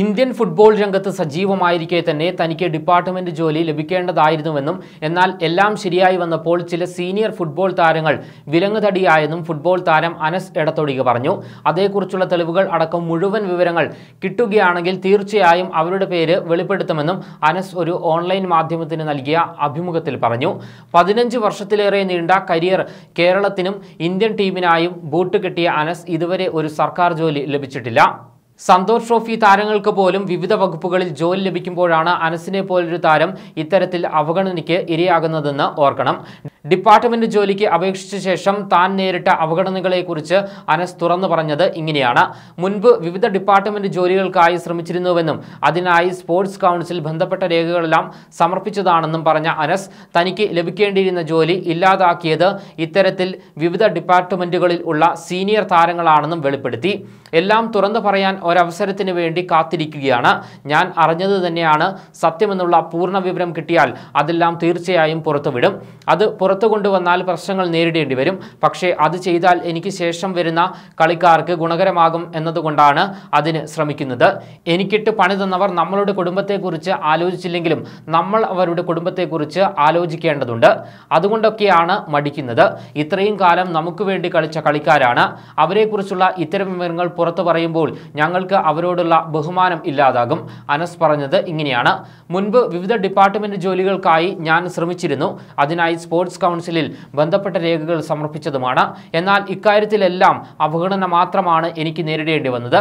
Indian football രംഗത്ത് സജീവമായിരിക്കെ തന്നെ തനിക്ക് ഡിപ്പാർട്ട്മെന്റ് ജോലി ലഭിക്കേണ്ടതായിരുന്നുവെന്നും എന്നാൽ എല്ലാം ശരിയായി വന്നപ്പോൾ ചില സീനിയർ ഫുട്ബോൾ താരങ്ങൾ വിലങ്ങുതടിയായെന്നും ഫുട്ബോൾ താരം അനസ് എടത്തൊടിക പറഞ്ഞു. അതേക്കുറിച്ചുള്ള തെളിവുകൾ അടക്കം മുഴുവൻ വിവരങ്ങൾ കിട്ടുകയാണെങ്കിൽ തീർച്ചയായും അവരുടെ പേര് വെളിപ്പെടുത്തുമെന്നും അനസ് ഒരു ഓൺലൈൻ മാധ്യമത്തിന് നൽകിയ അഭിമുഖത്തിൽ പറഞ്ഞു. പതിനഞ്ച് വർഷത്തിലേറെ നീണ്ട കരിയർ കേരളത്തിനും ഇന്ത്യൻ ടീമിനായും ബൂട്ട് കിട്ടിയ അനസ് ഇതുവരെ ഒരു സർക്കാർ ജോലി ലഭിച്ചിട്ടില്ല. സന്തോഷ് ട്രോഫി താരങ്ങൾക്ക് പോലും വിവിധ വകുപ്പുകളിൽ ജോലി ലഭിക്കുമ്പോഴാണ് അനസിനെ പോലൊരു താരം ഇത്തരത്തിൽ അവഗണനയ്ക്ക് ഇരയാകുന്നതെന്ന് ഓർക്കണം. ഡിപ്പാർട്ട്മെന്റ് ജോലിക്ക് അപേക്ഷിച്ച ശേഷം താൻ നേരിട്ട അവഗണനകളെക്കുറിച്ച് അനസ് തുറന്നു പറഞ്ഞത് ഇങ്ങനെയാണ്. മുൻപ് വിവിധ ഡിപ്പാർട്ട്മെന്റ് ജോലികൾക്കായി ശ്രമിച്ചിരുന്നുവെന്നും അതിനായി സ്പോർട്സ് കൗൺസിൽ ബന്ധപ്പെട്ട രേഖകളെല്ലാം സമർപ്പിച്ചതാണെന്നും പറഞ്ഞ അനസ് തനിക്ക് ലഭിക്കേണ്ടിയിരുന്ന ജോലി ഇല്ലാതാക്കിയത് ഇത്തരത്തിൽ വിവിധ ഡിപ്പാർട്ട്മെന്റുകളിൽ ഉള്ള സീനിയർ താരങ്ങളാണെന്നും വെളിപ്പെടുത്തി. എല്ലാം തുറന്നു പറയാൻ ഒരവസരത്തിന് വേണ്ടി കാത്തിരിക്കുകയാണ്. ഞാൻ അറിഞ്ഞത് തന്നെയാണ്. സത്യമെന്നുള്ള പൂർണ വിവരം കിട്ടിയാൽ അതെല്ലാം തീർച്ചയായും പുറത്തുവിടും. അത് പുറത്തു കൊണ്ടുവന്നാൽ പ്രശ്നങ്ങൾ നേരിടേണ്ടി വരും. പക്ഷേ അത് ചെയ്താൽ എനിക്ക് ശേഷം വരുന്ന കളിക്കാർക്ക് ഗുണകരമാകും എന്നതുകൊണ്ടാണ് അതിന് ശ്രമിക്കുന്നത്. എനിക്കിട്ട് പണി തന്നവർ നമ്മളുടെ കുടുംബത്തെക്കുറിച്ച് ആലോചിച്ചില്ലെങ്കിലും നമ്മൾ അവരുടെ കുടുംബത്തെക്കുറിച്ച് ആലോചിക്കേണ്ടതുണ്ട്. അതുകൊണ്ടൊക്കെയാണ് മടിക്കുന്നത്. ഇത്രയും കാലം നമുക്ക് വേണ്ടി കളിച്ച കളിക്കാരാണ്. അവരെക്കുറിച്ചുള്ള ഇത്തരം വിവരങ്ങൾ പുറത്തു പറയുമ്പോൾ ഞങ്ങൾക്ക് അവരോടുള്ള ബഹുമാനം ഇല്ലാതാകും. അനസ് പറഞ്ഞത് ഇങ്ങനെയാണ്. മുൻപ് വിവിധ ഡിപ്പാർട്ട്മെന്റ് ജോലികൾക്കായി ഞാൻ ശ്രമിച്ചിരുന്നു. അതിനായി സ്പോർട്സ് കൗൺസിലിൽ ബന്ധപ്പെട്ട രേഖകൾ സമർപ്പിച്ചതുമാണ്. എന്നാൽ ഇക്കാര്യത്തിലെല്ലാം അവഗണന മാത്രമാണ് എനിക്ക് നേരിടേണ്ടി വന്നത്.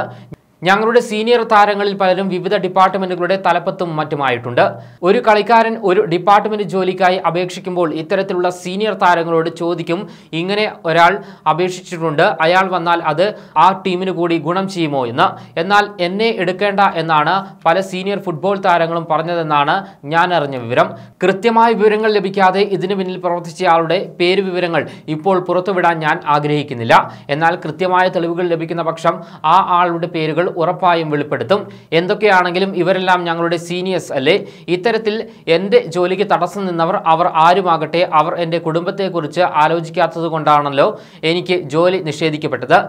ഞങ്ങളുടെ സീനിയർ താരങ്ങളിൽ പലരും വിവിധ ഡിപ്പാർട്ട്മെന്റുകളുടെ തലപ്പത്തും മറ്റുമായിട്ടുണ്ട്. ഒരു കളിക്കാരൻ ഒരു ഡിപ്പാർട്ട്മെന്റ് ജോലിക്കായി അപേക്ഷിക്കുമ്പോൾ ഇത്തരത്തിലുള്ള സീനിയർ താരങ്ങളോട് ചോദിക്കും ഇങ്ങനെ ഒരാൾ അപേക്ഷിച്ചിട്ടുണ്ട് അയാൾ വന്നാൽ അത് ആ ടീമിന് കൂടി ഗുണം ചെയ്യുമോ എന്ന്. എന്നാൽ എന്നെ എടുക്കേണ്ട എന്നാണ് പല സീനിയർ ഫുട്ബോൾ താരങ്ങളും പറഞ്ഞതെന്നാണ് ഞാൻ അറിഞ്ഞ വിവരം. കൃത്യമായ വിവരങ്ങൾ ലഭിക്കാതെ ഇതിനു പിന്നിൽ പ്രവർത്തിച്ചയാളുടെ പേര് വിവരങ്ങൾ ഇപ്പോൾ പുറത്തുവിടാൻ ഞാൻ ആഗ്രഹിക്കുന്നില്ല. എന്നാൽ കൃത്യമായ തെളിവുകൾ ലഭിക്കുന്ന പക്ഷം ആ ആളുടെ പേരുകൾ ഉറപ്പായും വെളിപ്പെടുത്തും. എന്തൊക്കെയാണെങ്കിലും ഇവരെല്ലാം ഞങ്ങളുടെ സീനിയേഴ്സ് അല്ലേ? ഇത്തരത്തിൽ എന്റെ ജോലിക്ക് തടസ്സം നിന്നവർ അവർ ആരുമാകട്ടെ? അവർ എന്റെ കുടുംബത്തെക്കുറിച്ച് ആലോചിക്കാത്തത് കൊണ്ടാണല്ലോ എനിക്ക് ജോലി നിഷേധിക്കപ്പെട്ടത്.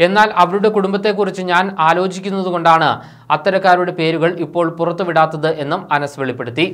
എന്നാൽ അവരുടെ കുടുംബത്തെക്കുറിച്ച് ഞാൻ ആലോചിക്കുന്നത് കൊണ്ടാണ് അത്തരക്കാരുടെ പേരുകൾ ഇപ്പോൾ പുറത്തുവിടാത്തത് എന്നും അനസ് വെളിപ്പെടുത്തി.